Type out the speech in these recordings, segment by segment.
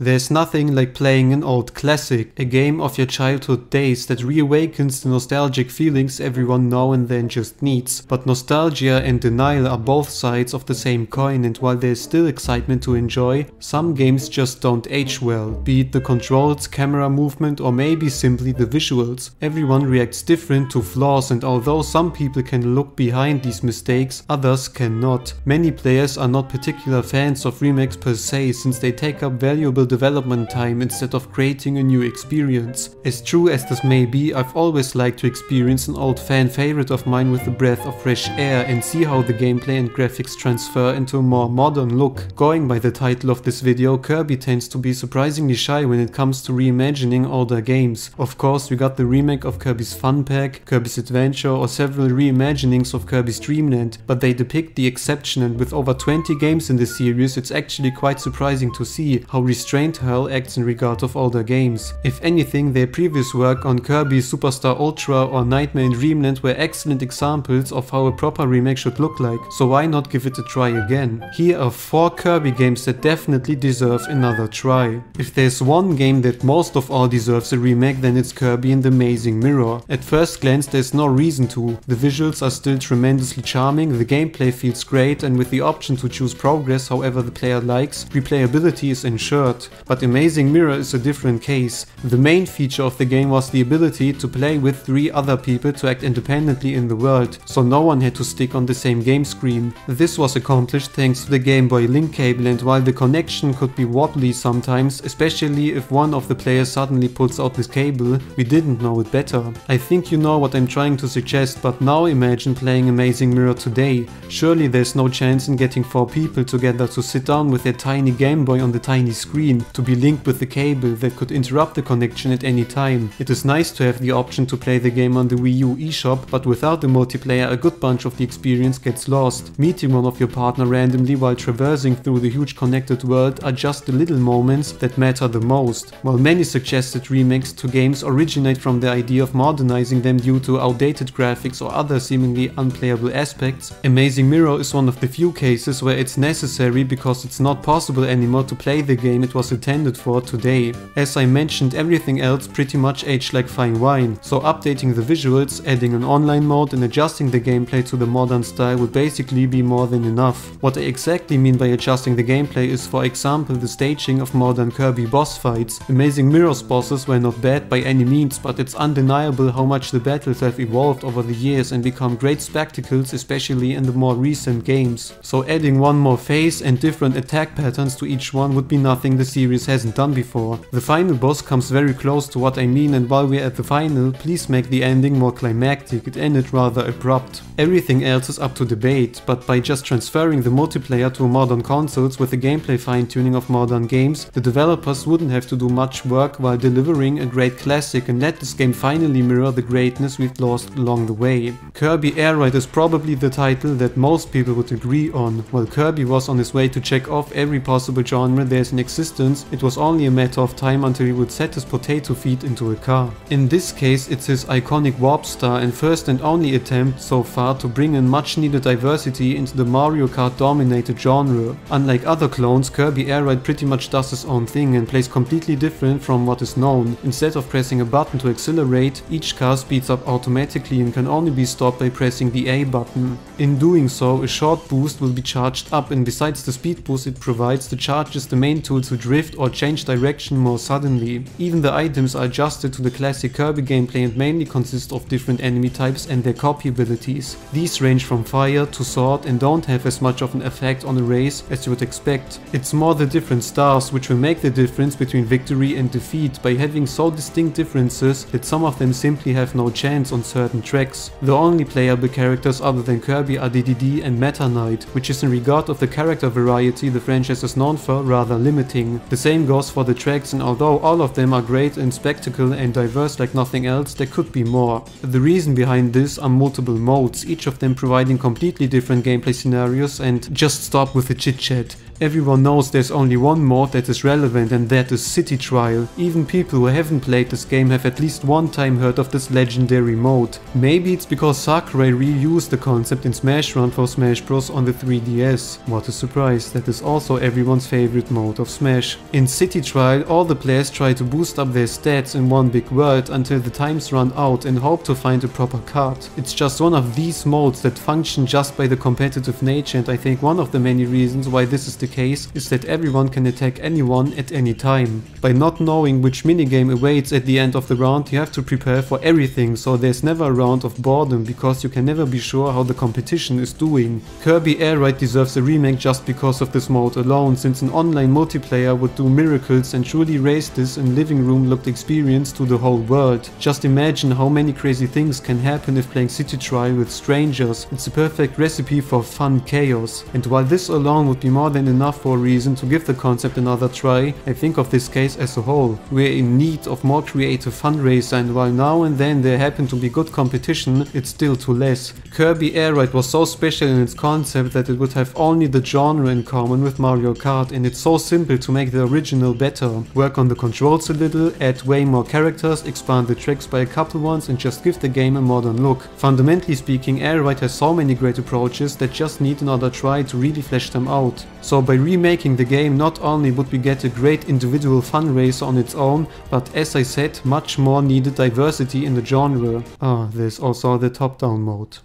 There's nothing like playing an old classic, a game of your childhood days that reawakens the nostalgic feelings everyone now and then just needs. But nostalgia and denial are both sides of the same coin and while there's still excitement to enjoy, some games just don't age well, be it the controls, camera movement or maybe simply the visuals. Everyone reacts different to flaws and although some people can look behind these mistakes, others cannot. Many players are not particular fans of remakes per se since they take up valuable development time instead of creating a new experience. As true as this may be, I've always liked to experience an old fan favorite of mine with a breath of fresh air and see how the gameplay and graphics transfer into a more modern look. Going by the title of this video, Kirby tends to be surprisingly shy when it comes to reimagining older games. Of course, we got the remake of Kirby's Fun Pack, Kirby's Adventure or several reimaginings of Kirby's Dream Land, but they depict the exception and with over 20 games in the series, it's actually quite surprising to see how restrained restrained HAL acts in regard of older games. If anything, their previous work on Kirby Super Star Ultra or Nightmare in Dreamland were excellent examples of how a proper remake should look like, so why not give it a try again? Here are 4 Kirby games that definitely deserve another try. If there's one game that most of all deserves a remake then it's Kirby and the Amazing Mirror. At first glance there's no reason to, the visuals are still tremendously charming, the gameplay feels great and with the option to choose progress however the player likes, replayability is ensured. But Amazing Mirror is a different case. The main feature of the game was the ability to play with three other people to act independently in the world, so no one had to stick on the same game screen. This was accomplished thanks to the Game Boy link cable and while the connection could be wobbly sometimes, especially if one of the players suddenly pulls out this cable, we didn't know it better. I think you know what I'm trying to suggest, but now imagine playing Amazing Mirror today. Surely there's no chance in getting four people together to sit down with their tiny Game Boy on the tiny screen to be linked with the cable that could interrupt the connection at any time. It is nice to have the option to play the game on the Wii U eShop, but without the multiplayer a good bunch of the experience gets lost. Meeting one of your partner randomly while traversing through the huge connected world are just the little moments that matter the most. While many suggested remakes to games originate from the idea of modernizing them due to outdated graphics or other seemingly unplayable aspects, Amazing Mirror is one of the few cases where it's necessary because it's not possible anymore to play the game it was was intended for today. As I mentioned everything else pretty much aged like fine wine, so updating the visuals, adding an online mode and adjusting the gameplay to the modern style would basically be more than enough. What I exactly mean by adjusting the gameplay is for example the staging of modern Kirby boss fights. Amazing Mirror's bosses were not bad by any means but it's undeniable how much the battles have evolved over the years and become great spectacles especially in the more recent games. So adding one more phase and different attack patterns to each one would be nothing series hasn't done before. The final boss comes very close to what I mean and while we're at the final, please make the ending more climactic, it ended rather abrupt. Everything else is up to debate, but by just transferring the multiplayer to modern consoles with the gameplay fine-tuning of modern games, the developers wouldn't have to do much work while delivering a great classic and let this game finally mirror the greatness we've lost along the way. Kirby Air Ride is probably the title that most people would agree on. While Kirby was on his way to check off every possible genre there's an in existence it was only a matter of time until he would set his potato feet into a car. In this case it's his iconic Warp Star and first and only attempt so far to bring in much needed diversity into the Mario Kart dominated genre. Unlike other clones, Kirby Air Ride pretty much does his own thing and plays completely different from what is known. Instead of pressing a button to accelerate, each car speeds up automatically and can only be stopped by pressing the A button. In doing so, a short boost will be charged up and besides the speed boost it provides, the charge is the main tool to drift or change direction more suddenly. Even the items are adjusted to the classic Kirby gameplay and mainly consist of different enemy types and their copy abilities. These range from fire to sword and don't have as much of an effect on a race as you would expect. It's more the different stars which will make the difference between victory and defeat by having so distinct differences that some of them simply have no chance on certain tracks. The only playable characters other than Kirby are Dedede and Meta Knight, which is in regard of the character variety the franchise is known for rather limiting. The same goes for the tracks and although all of them are great in spectacle and diverse like nothing else, there could be more. The reason behind this are multiple modes, each of them providing completely different gameplay scenarios and just stop with the chit chat. Everyone knows there's only one mode that is relevant and that is City Trial. Even people who haven't played this game have at least one time heard of this legendary mode. Maybe it's because Sakurai reused the concept in Smash Run for Smash Bros on the 3DS. What a surprise, that is also everyone's favorite mode of Smash. In City Trial, all the players try to boost up their stats in one big world until the times run out and hope to find a proper card. It's just one of these modes that function just by the competitive nature and I think one of the many reasons why this is the case is that everyone can attack anyone at any time. By not knowing which minigame awaits at the end of the round you have to prepare for everything so there's never a round of boredom because you can never be sure how the competition is doing. Kirby Air Ride deserves a remake just because of this mode alone since an online multiplayer would do miracles and truly raise this in living room looked experience to the whole world. Just imagine how many crazy things can happen if playing City Trial with strangers. It's a perfect recipe for fun chaos. And while this alone would be more than enough for a reason to give the concept another try, I think of this case as a whole. We're in need of more creative fun racer and while now and then there happen to be good competition, it's still too less. Kirby Air Ride was so special in its concept that it would have only the genre in common with Mario Kart and it's so simple to make the original better. Work on the controls a little, add way more characters, expand the tracks by a couple ones and just give the game a modern look. Fundamentally speaking, Air Ride has so many great approaches that just need another try to really flesh them out. So by remaking the game not only would we get a great individual fun racer on its own, but as I said, much more needed diversity in the genre. Ah, there's also the top-down mode.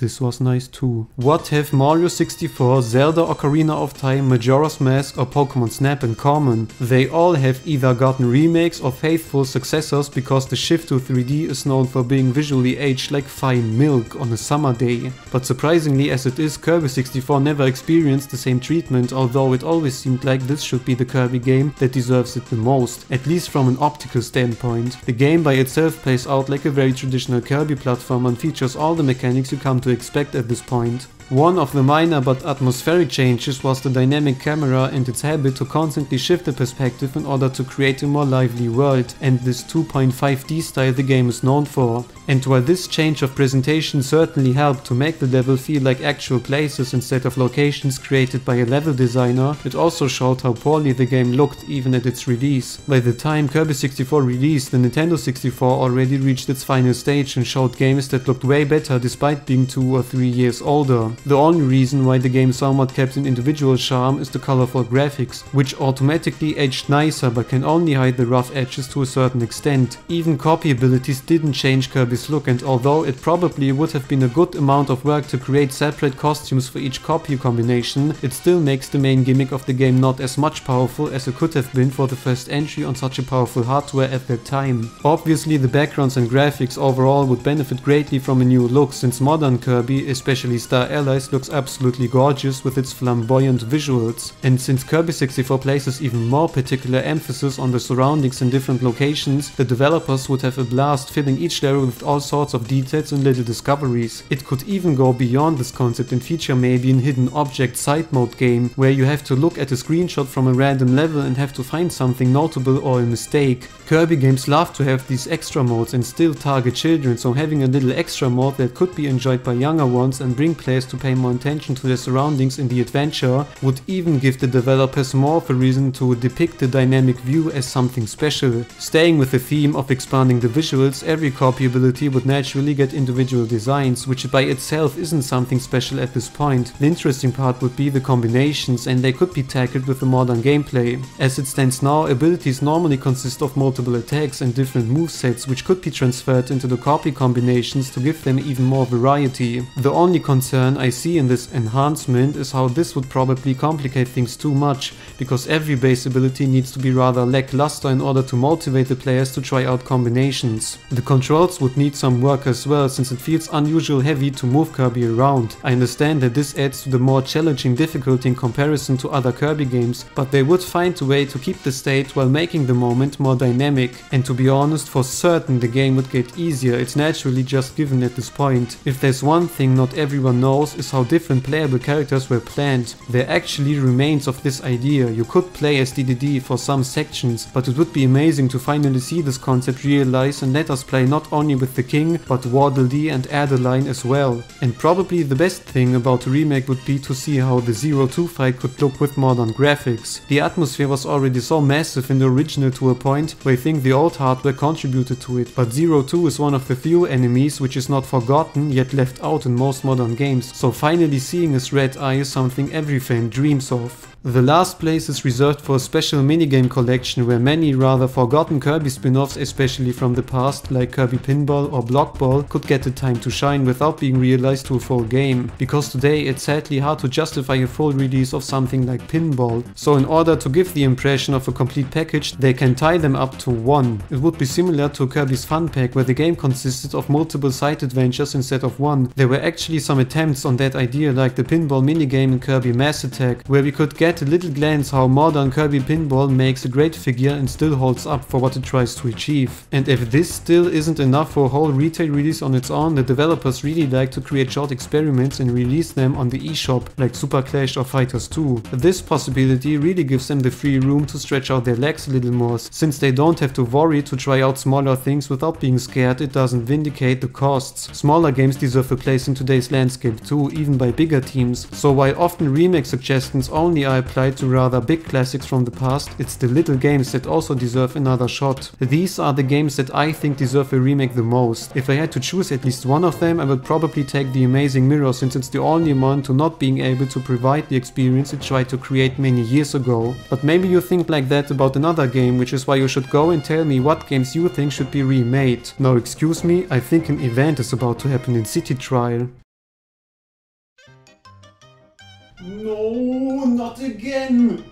This was nice too. What have Mario 64, Zelda Ocarina of Time, Majora's Mask or Pokemon Snap in common? They all have either gotten remakes or faithful successors because the shift to 3D is known for being visually aged like fine milk on a summer day. But surprisingly as it is, Kirby 64 never experienced the same treatment although it always seemed like this should be the Kirby game that deserves it the most, at least from an optical standpoint. The game by itself plays out like a very traditional Kirby platform and features all the mechanics you come to expect at this point. One of the minor but atmospheric changes was the dynamic camera and its habit to constantly shift the perspective in order to create a more lively world and this 2.5D style the game is known for. And while this change of presentation certainly helped to make the level feel like actual places instead of locations created by a level designer, it also showed how poorly the game looked even at its release. By the time Kirby 64 released, the Nintendo 64 already reached its final stage and showed games that looked way better despite being 2 or 3 years older. The only reason why the game somewhat kept an individual charm is the colorful graphics, which automatically aged nicer but can only hide the rough edges to a certain extent. Even copy abilities didn't change Kirby's look and although it probably would have been a good amount of work to create separate costumes for each copy combination, it still makes the main gimmick of the game not as much powerful as it could have been for the first entry on such a powerful hardware at that time. Obviously the backgrounds and graphics overall would benefit greatly from a new look since modern Kirby, especially Star Allies looks absolutely gorgeous with its flamboyant visuals. And since Kirby 64 places even more particular emphasis on the surroundings in different locations, the developers would have a blast filling each level with all sorts of details and little discoveries. It could even go beyond this concept and feature maybe an hidden object side mode game, where you have to look at a screenshot from a random level and have to find something notable or a mistake. Kirby games love to have these extra modes and still target children, so having a little extra mode that could be enjoyed by younger ones and bring players to pay more attention to their surroundings in the adventure would even give the developers more of a reason to depict the dynamic view as something special. Staying with the theme of expanding the visuals, every copy ability would naturally get individual designs, which by itself isn't something special at this point. The interesting part would be the combinations and they could be tackled with the modern gameplay. As it stands now, abilities normally consist of multiple attacks and different movesets which could be transferred into the copy combinations to give them even more variety. The only concern I see in this enhancement is how this would probably complicate things too much, because every base ability needs to be rather lackluster in order to motivate the players to try out combinations. The controls would need some work as well, since it feels unusual heavy to move Kirby around. I understand that this adds to the more challenging difficulty in comparison to other Kirby games, but they would find a way to keep the state while making the moment more dynamic. And to be honest, for certain the game would get easier, it's naturally just given at this point. If there's one thing not everyone knows, is how different playable characters were planned. There actually remains of this idea. You could play as Dedede for some sections, but it would be amazing to finally see this concept realized and let us play not only with the king, but Waddle Dee and Adeleine as well. And probably the best thing about the remake would be to see how the Zero 2 fight could look with modern graphics. The atmosphere was already so massive in the original to a point where I think the old hardware contributed to it, but Zero 2 is one of the few enemies which is not forgotten yet left out in most modern games, so finally seeing his red eye is something every fan dreams of. The last place is reserved for a special minigame collection where many rather forgotten Kirby spin-offs, especially from the past, like Kirby Pinball or Blockball, could get the time to shine without being realized to a full game. Because today it's sadly hard to justify a full release of something like Pinball, so in order to give the impression of a complete package, they can tie them up to one. It would be similar to Kirby's Fun Pack where the game consisted of multiple side adventures instead of one. There were actually some attempts on that idea like the pinball minigame in Kirby Mass Attack, where we could get a little glance how modern Kirby Pinball makes a great figure and still holds up for what it tries to achieve. And if this still isn't enough for a whole retail release on its own, the developers really like to create short experiments and release them on the eShop like Super Clash or Fighters 2. This possibility really gives them the free room to stretch out their legs a little more, since they don't have to worry to try out smaller things without being scared it doesn't vindicate the costs. Smaller games deserve a place in today's landscape too, even by bigger teams. So while often remake suggestions only are applied to rather big classics from the past, it's the little games that also deserve another shot. These are the games that I think deserve a remake the most. If I had to choose at least one of them, I would probably take The Amazing Mirror since it's the only one to not being able to provide the experience it tried to create many years ago. But maybe you think like that about another game, which is why you should go and tell me what games you think should be remade. Now excuse me, I think an event is about to happen in City Trial. No, not again!